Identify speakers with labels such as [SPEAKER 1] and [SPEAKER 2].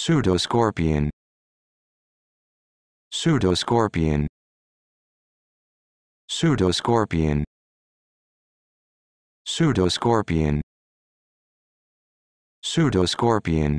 [SPEAKER 1] pseudoscorpion. Pseudoscorpion. Pseudoscorpion. Pseudoscorpion. Pseudoscorpion.